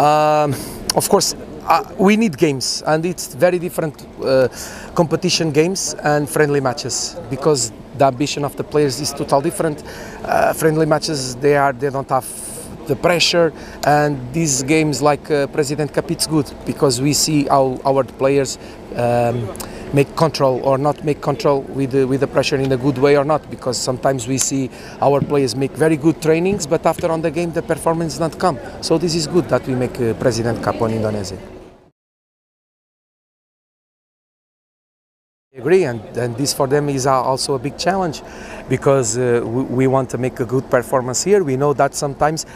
Um, of course, uh, we need games, and it's very different uh, competition games and friendly matches because the ambition of the players is total different. Uh, friendly matches, they are they don't have the pressure, and these games like uh, President Cup, it's good because we see how our players. Um, make control or not make control with the, with the pressure in a good way or not because sometimes we see our players make very good trainings but after on the game the performance does not come. So this is good that we make a President Cup on Indonesia I agree, and, and this for them is also a big challenge because uh, we, we, want to make a good performance here. We know that sometimes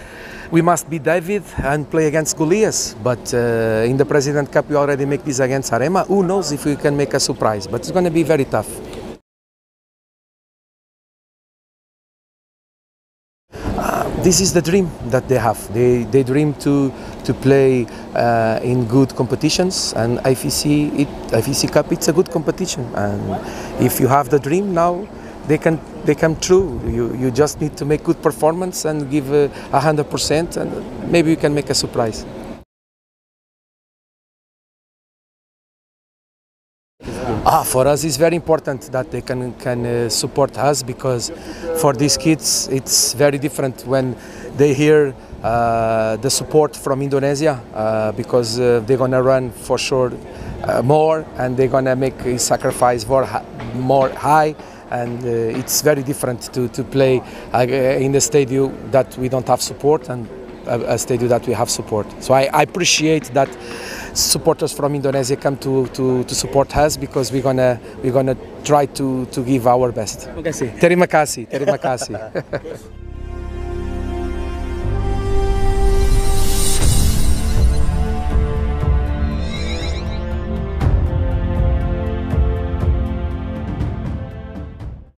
we must be David and play against Goliath, but uh, in the President Cup we already make this against Arema. Who knows if we can make a surprise, but it's going to be very tough. This is the dream that they have. They, they dream to, to play uh, in good competitions, and AFC, it, AFC Cup, it's a good competition. And if you have the dream now, they can they come true. You, you just need to make good performance and give hundred percent, and maybe you can make a surprise. Ah, for us it's very important that they can can uh, support us because for these kids it's very different when they hear uh, the support from Indonesia uh, because uh, they're gonna run for sure uh, more and they're gonna make a sacrifice more more high. And uh, it's very different to, to play in the stadium that we don't have support and a, they do that we have support. So I, I appreciate that supporters from Indonesia come to, to, to support us because we're gonna we're gonna try to, to give our best. Terima kasih. Terima kasih. Terima kasih.